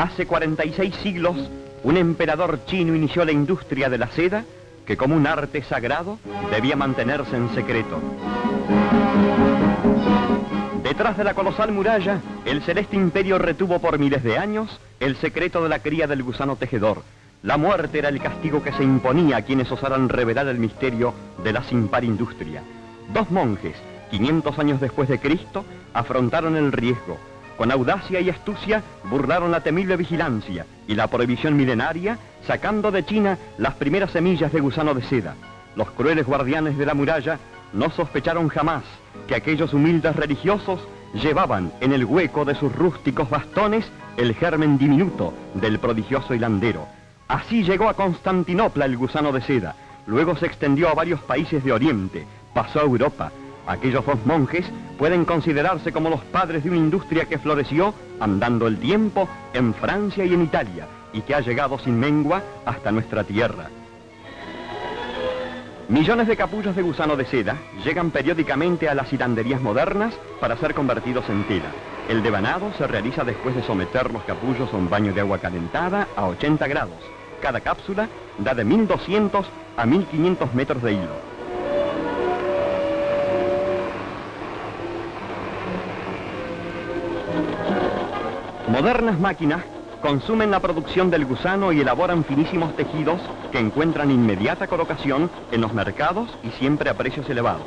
Hace 46 siglos, un emperador chino inició la industria de la seda que como un arte sagrado debía mantenerse en secreto. Detrás de la colosal muralla, el celeste imperio retuvo por miles de años el secreto de la cría del gusano tejedor. La muerte era el castigo que se imponía a quienes osaran revelar el misterio de la sin par industria. Dos monjes, 500 años después de Cristo, afrontaron el riesgo. Con audacia y astucia burlaron la temible vigilancia y la prohibición milenaria, sacando de China las primeras semillas de gusano de seda. Los crueles guardianes de la muralla no sospecharon jamás que aquellos humildes religiosos llevaban en el hueco de sus rústicos bastones el germen diminuto del prodigioso hilandero. Así llegó a Constantinopla el gusano de seda, luego se extendió a varios países de Oriente, pasó a Europa. Aquellos dos monjes pueden considerarse como los padres de una industria que floreció andando el tiempo en Francia y en Italia y que ha llegado sin mengua hasta nuestra tierra. Millones de capullos de gusano de seda llegan periódicamente a las hilanderías modernas para ser convertidos en tela. El devanado se realiza después de someter los capullos a un baño de agua calentada a 80 grados. Cada cápsula da de 1200 a 1500 metros de hilo. Modernas máquinas consumen la producción del gusano y elaboran finísimos tejidos que encuentran inmediata colocación en los mercados y siempre a precios elevados.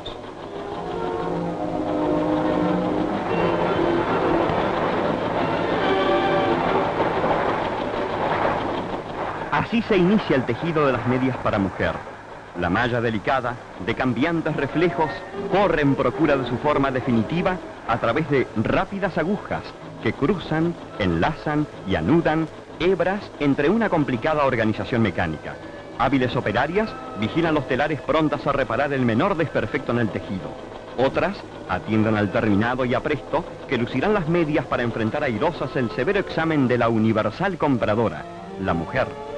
Así se inicia el tejido de las medias para mujer. La malla delicada, de cambiantes reflejos, corre en procura de su forma definitiva a través de rápidas agujas que cruzan, enlazan y anudan hebras entre una complicada organización mecánica. Hábiles operarias vigilan los telares prontas a reparar el menor desperfecto en el tejido. Otras atienden al terminado y apresto que lucirán las medias para enfrentar airosas el severo examen de la universal compradora, la mujer.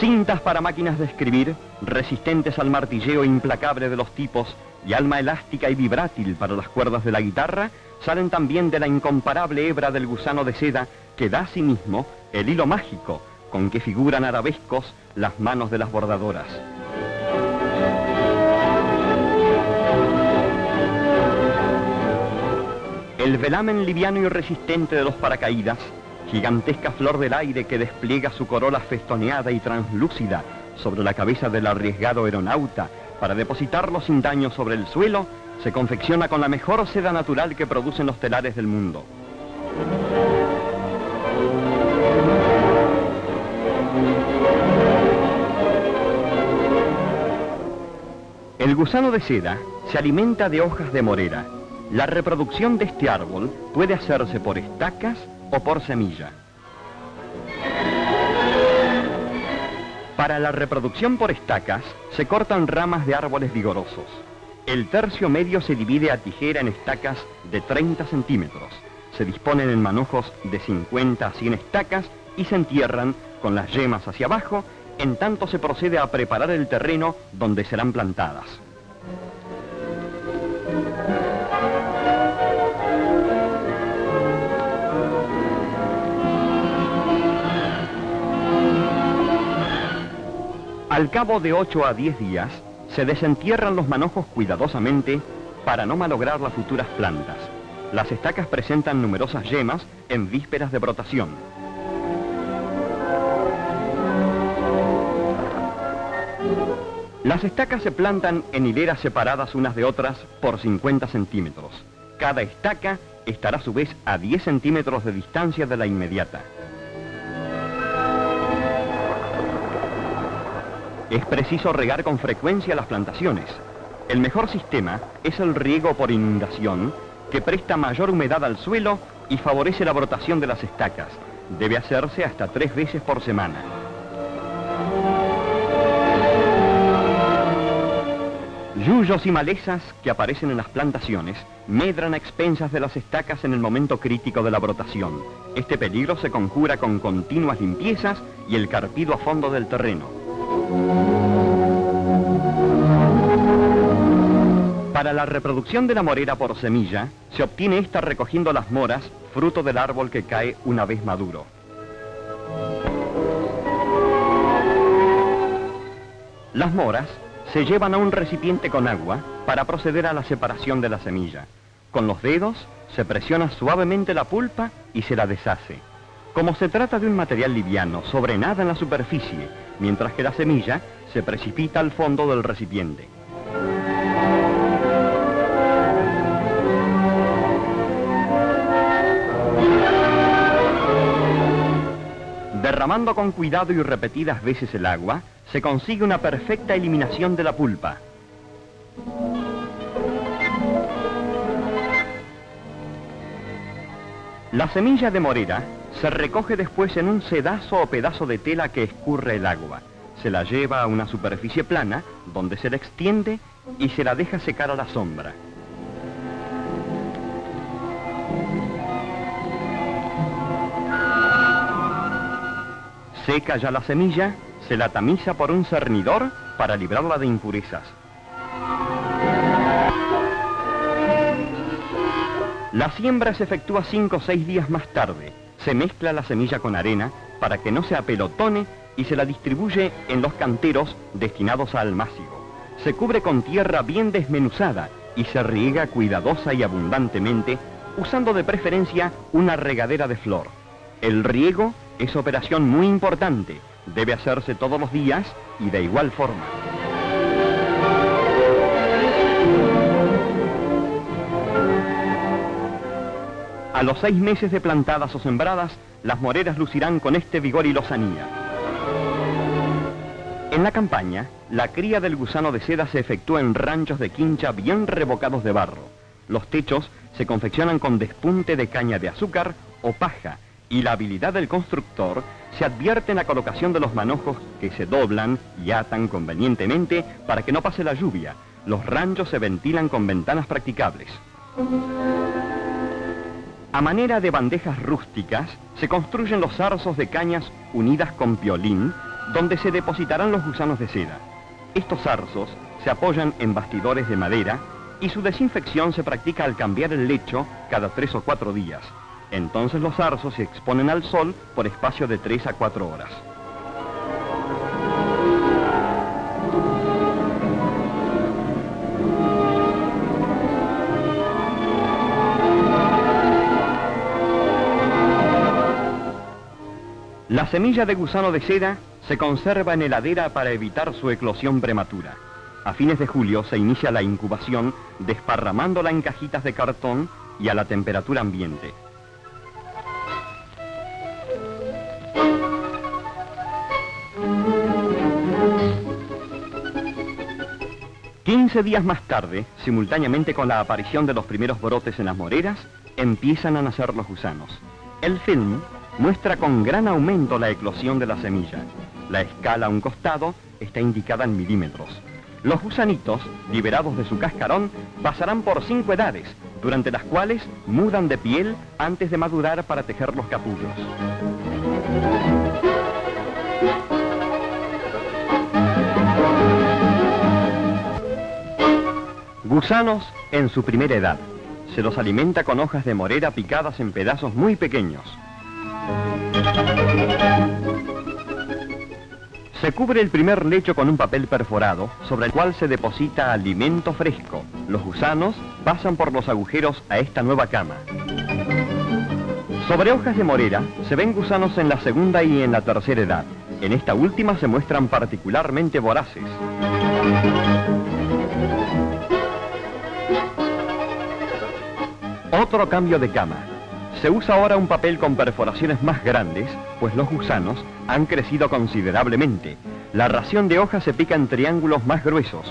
Cintas para máquinas de escribir, resistentes al martilleo implacable de los tipos y alma elástica y vibrátil para las cuerdas de la guitarra, salen también de la incomparable hebra del gusano de seda que da a sí mismo el hilo mágico con que figuran arabescos las manos de las bordadoras. El velamen liviano y resistente de los paracaídas gigantesca flor del aire que despliega su corola festoneada y translúcida sobre la cabeza del arriesgado aeronauta para depositarlo sin daño sobre el suelo, se confecciona con la mejor seda natural que producen los telares del mundo. El gusano de seda se alimenta de hojas de morera. La reproducción de este árbol puede hacerse por estacas o por semilla. Para la reproducción por estacas se cortan ramas de árboles vigorosos. El tercio medio se divide a tijera en estacas de 30 centímetros. Se disponen en manojos de 50 a 100 estacas y se entierran con las yemas hacia abajo, en tanto se procede a preparar el terreno donde serán plantadas. Al cabo de 8 a 10 días, se desentierran los manojos cuidadosamente para no malograr las futuras plantas. Las estacas presentan numerosas yemas en vísperas de brotación. Las estacas se plantan en hileras separadas unas de otras por 50 centímetros. Cada estaca estará a su vez a 10 centímetros de distancia de la inmediata. Es preciso regar con frecuencia las plantaciones. El mejor sistema es el riego por inundación, que presta mayor humedad al suelo y favorece la brotación de las estacas. Debe hacerse hasta tres veces por semana. Yuyos y malezas que aparecen en las plantaciones medran a expensas de las estacas en el momento crítico de la brotación. Este peligro se conjura con continuas limpiezas y el carpido a fondo del terreno. Para la reproducción de la morera por semilla, se obtiene esta recogiendo las moras, fruto del árbol que cae una vez maduro. Las moras se llevan a un recipiente con agua para proceder a la separación de la semilla. Con los dedos se presiona suavemente la pulpa y se la deshace. Como se trata de un material liviano, sobre nada en la superficie, mientras que la semilla se precipita al fondo del recipiente. Derramando con cuidado y repetidas veces el agua, se consigue una perfecta eliminación de la pulpa. La semilla de morera se recoge después en un sedazo o pedazo de tela que escurre el agua. Se la lleva a una superficie plana, donde se la extiende y se la deja secar a la sombra. Seca ya la semilla, se la tamiza por un cernidor para librarla de impurezas. La siembra se efectúa 5 o 6 días más tarde. Se mezcla la semilla con arena para que no se apelotone y se la distribuye en los canteros destinados al almácigo. Se cubre con tierra bien desmenuzada y se riega cuidadosa y abundantemente usando de preferencia una regadera de flor. El riego es operación muy importante, debe hacerse todos los días y de igual forma. A los seis meses de plantadas o sembradas, las moreras lucirán con este vigor y lozanía. En la campaña, la cría del gusano de seda se efectúa en ranchos de quincha bien revocados de barro. Los techos se confeccionan con despunte de caña de azúcar o paja y la habilidad del constructor se advierte en la colocación de los manojos que se doblan y atan convenientemente para que no pase la lluvia. Los ranchos se ventilan con ventanas practicables. A manera de bandejas rústicas, se construyen los zarzos de cañas unidas con piolín, donde se depositarán los gusanos de seda. Estos zarzos se apoyan en bastidores de madera y su desinfección se practica al cambiar el lecho cada tres o cuatro días. Entonces los zarzos se exponen al sol por espacio de 3 a 4 horas. La semilla de gusano de seda se conserva en heladera para evitar su eclosión prematura. A fines de julio se inicia la incubación desparramándola en cajitas de cartón y a la temperatura ambiente. 15 días más tarde, simultáneamente con la aparición de los primeros brotes en las moreras, empiezan a nacer los gusanos. El film muestra con gran aumento la eclosión de la semilla. La escala a un costado está indicada en milímetros. Los gusanitos, liberados de su cascarón, pasarán por cinco edades, durante las cuales mudan de piel antes de madurar para tejer los capullos. Gusanos en su primera edad. Se los alimenta con hojas de morera picadas en pedazos muy pequeños. Se cubre el primer lecho con un papel perforado, sobre el cual se deposita alimento fresco. Los gusanos pasan por los agujeros a esta nueva cama. Sobre hojas de morera se ven gusanos en la segunda y en la tercera edad. En esta última se muestran particularmente voraces. Otro cambio de cama. Se usa ahora un papel con perforaciones más grandes, pues los gusanos han crecido considerablemente. La ración de hoja se pica en triángulos más gruesos.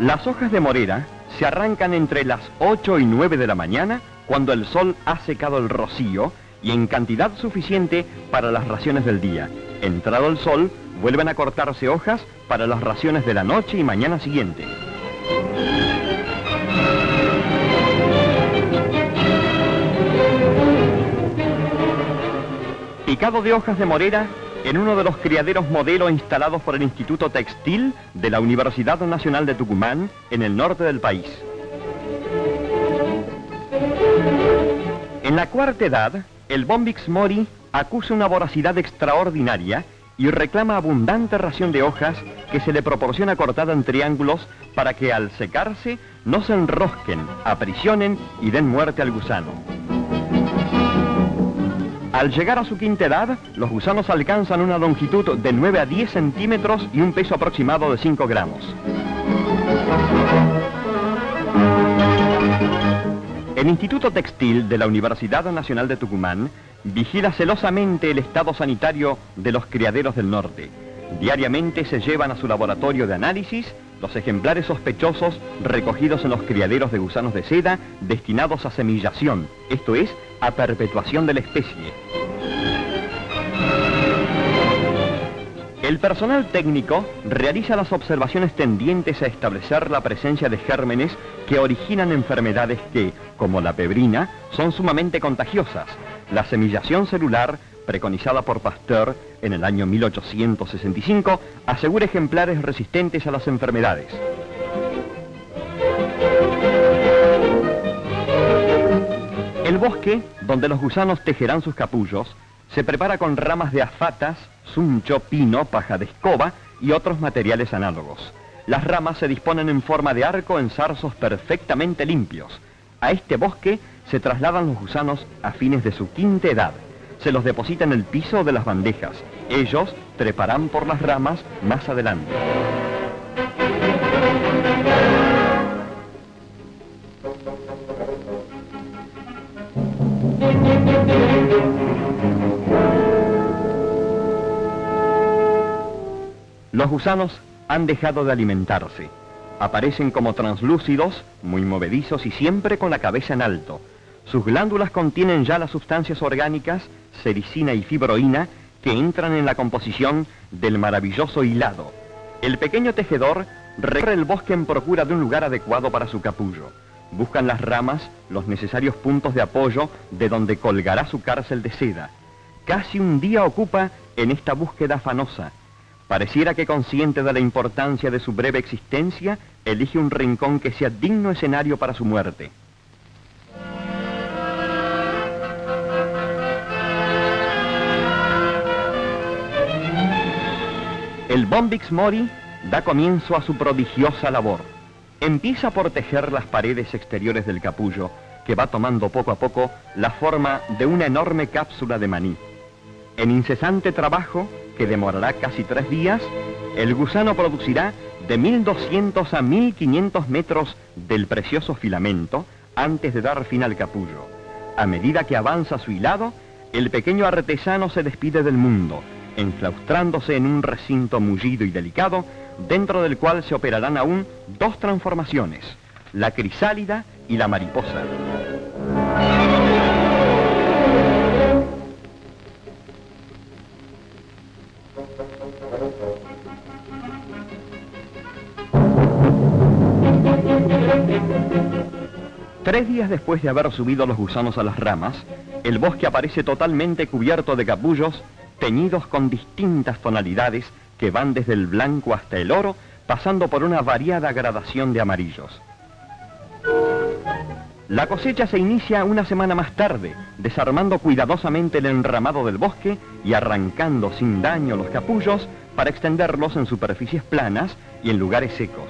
Las hojas de morera se arrancan entre las 8 y 9 de la mañana cuando el sol ha secado el rocío y en cantidad suficiente para las raciones del día. Entrado el sol, vuelven a cortarse hojas para las raciones de la noche y mañana siguiente. Picado de hojas de morera en uno de los criaderos modelo instalados por el Instituto Textil de la Universidad Nacional de Tucumán en el norte del país. En la cuarta edad, el Bombix mori acusa una voracidad extraordinaria y reclama abundante ración de hojas que se le proporciona cortada en triángulos para que al secarse no se enrosquen, aprisionen y den muerte al gusano. Al llegar a su quinta edad, los gusanos alcanzan una longitud de 9 a 10 centímetros y un peso aproximado de 5 gramos. El Instituto Textil de la Universidad Nacional de Tucumán vigila celosamente el estado sanitario de los criaderos del norte. Diariamente se llevan a su laboratorio de análisis los ejemplares sospechosos recogidos en los criaderos de gusanos de seda destinados a semillación, esto es, a perpetuación de la especie. El personal técnico realiza las observaciones tendientes a establecer la presencia de gérmenes que originan enfermedades que, como la pebrina, son sumamente contagiosas. La semillación celular, preconizada por Pasteur en el año 1865, asegura ejemplares resistentes a las enfermedades. El bosque, donde los gusanos tejerán sus capullos, se prepara con ramas de afatas, suncho, pino, paja de escoba y otros materiales análogos. Las ramas se disponen en forma de arco en zarzos perfectamente limpios. A este bosque se trasladan los gusanos a fines de su quinta edad. Se los deposita en el piso de las bandejas. Ellos treparán por las ramas más adelante. Los gusanos han dejado de alimentarse. Aparecen como translúcidos, muy movedizos y siempre con la cabeza en alto. Sus glándulas contienen ya las sustancias orgánicas, sericina y fibroína, que entran en la composición del maravilloso hilado. El pequeño tejedor recorre el bosque en procura de un lugar adecuado para su capullo. Buscan las ramas los necesarios puntos de apoyo de donde colgará su cárcel de seda. Casi un día ocupa en esta búsqueda afanosa Pareciera que consciente de la importancia de su breve existencia, elige un rincón que sea digno escenario para su muerte. El Bombix Mori da comienzo a su prodigiosa labor. Empieza por tejer las paredes exteriores del capullo, que va tomando poco a poco la forma de una enorme cápsula de maní. En incesante trabajo, que demorará casi tres días, el gusano producirá de 1200 a 1500 metros del precioso filamento antes de dar fin al capullo. A medida que avanza su hilado, el pequeño artesano se despide del mundo, enclaustrándose en un recinto mullido y delicado, dentro del cual se operarán aún dos transformaciones, la crisálida y la mariposa. Tres días después de haber subido los gusanos a las ramas, el bosque aparece totalmente cubierto de capullos teñidos con distintas tonalidades que van desde el blanco hasta el oro, pasando por una variada gradación de amarillos. La cosecha se inicia una semana más tarde, desarmando cuidadosamente el enramado del bosque y arrancando sin daño los capullos para extenderlos en superficies planas y en lugares secos.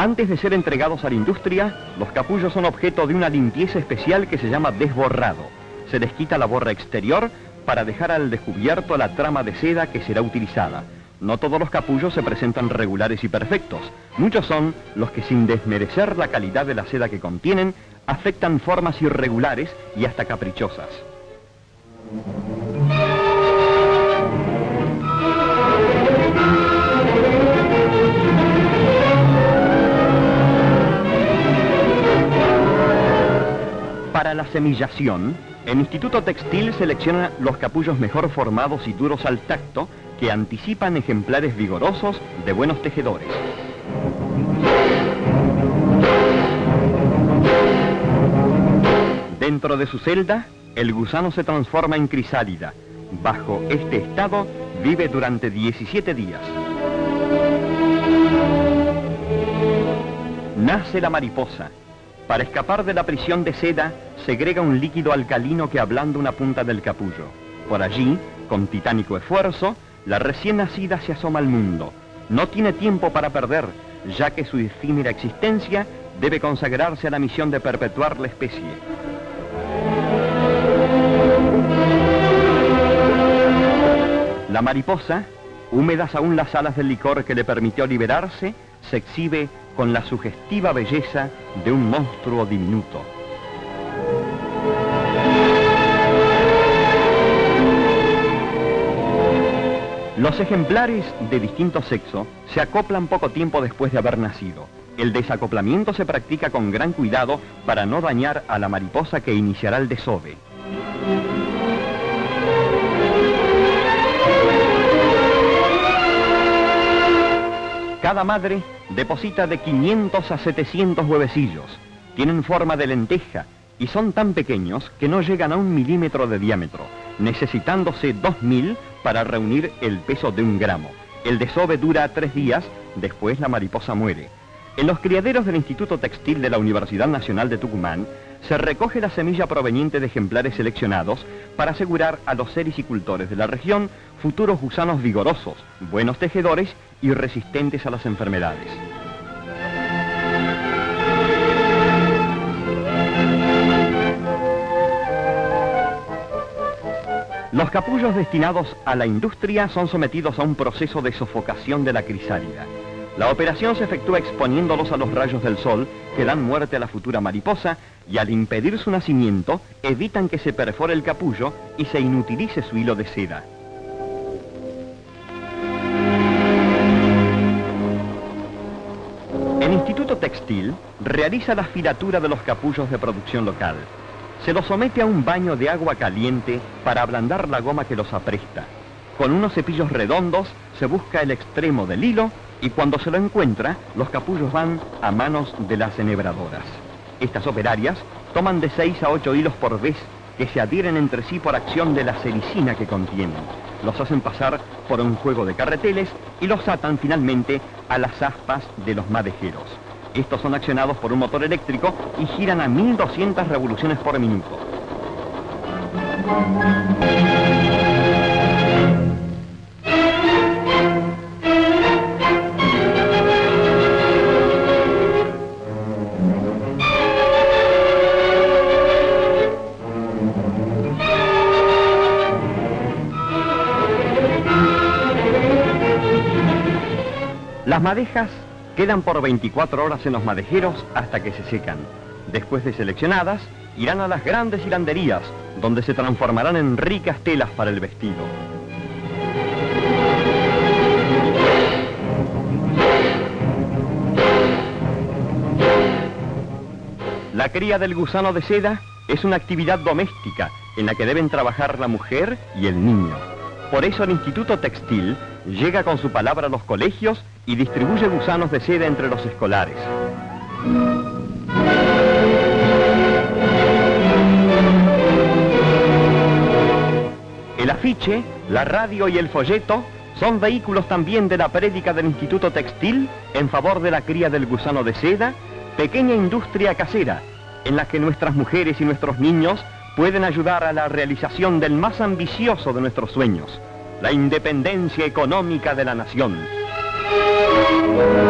Antes de ser entregados a la industria, los capullos son objeto de una limpieza especial que se llama desborrado. Se les quita la borra exterior para dejar al descubierto la trama de seda que será utilizada. No todos los capullos se presentan regulares y perfectos. Muchos son los que sin desmerecer la calidad de la seda que contienen, afectan formas irregulares y hasta caprichosas. La semillación, el Instituto Textil selecciona los capullos mejor formados y duros al tacto que anticipan ejemplares vigorosos de buenos tejedores. Dentro de su celda, el gusano se transforma en crisálida. Bajo este estado vive durante 17 días. Nace la mariposa. Para escapar de la prisión de seda, segrega un líquido alcalino que ablanda una punta del capullo. Por allí, con titánico esfuerzo, la recién nacida se asoma al mundo. No tiene tiempo para perder, ya que su efímera existencia debe consagrarse a la misión de perpetuar la especie. La mariposa, húmedas aún las alas del licor que le permitió liberarse, se exhibe con la sugestiva belleza de un monstruo diminuto. Los ejemplares de distinto sexo se acoplan poco tiempo después de haber nacido. El desacoplamiento se practica con gran cuidado para no dañar a la mariposa que iniciará el desove. Cada madre deposita de 500 a 700 huevecillos. Tienen forma de lenteja y son tan pequeños que no llegan a un milímetro de diámetro, necesitándose 2000 para reunir el peso de un gramo. El desove dura tres días, después la mariposa muere. En los criaderos del Instituto Textil de la Universidad Nacional de Tucumán se recoge la semilla proveniente de ejemplares seleccionados para asegurar a los sericicultores de la región futuros gusanos vigorosos, buenos tejedores y resistentes a las enfermedades. Los capullos destinados a la industria son sometidos a un proceso de sofocación de la crisálida. La operación se efectúa exponiéndolos a los rayos del sol que dan muerte a la futura mariposa y al impedir su nacimiento evitan que se perfore el capullo y se inutilice su hilo de seda. Instituto Textil realiza la filatura de los capullos de producción local. Se los somete a un baño de agua caliente para ablandar la goma que los apresta. Con unos cepillos redondos se busca el extremo del hilo y cuando se lo encuentra, los capullos van a manos de las enhebradoras. Estas operarias toman de 6 a 8 hilos por vez que se adhieren entre sí por acción de la sericina que contienen. Los hacen pasar por un juego de carreteles y los atan finalmente a las aspas de los madejeros. Estos son accionados por un motor eléctrico y giran a 1200 revoluciones por minuto. Las madejas quedan por 24 horas en los madejeros hasta que se secan. Después de seleccionadas, irán a las grandes hilanderías, donde se transformarán en ricas telas para el vestido. La cría del gusano de seda es una actividad doméstica en la que deben trabajar la mujer y el niño. Por eso el Instituto Textil llega con su palabra a los colegios y distribuye gusanos de seda entre los escolares. El afiche, la radio y el folleto son vehículos también de la prédica del Instituto Textil en favor de la cría del gusano de seda, pequeña industria casera, en la que nuestras mujeres y nuestros niños pueden ayudar a la realización del más ambicioso de nuestros sueños, la independencia económica de la nación. Thank you.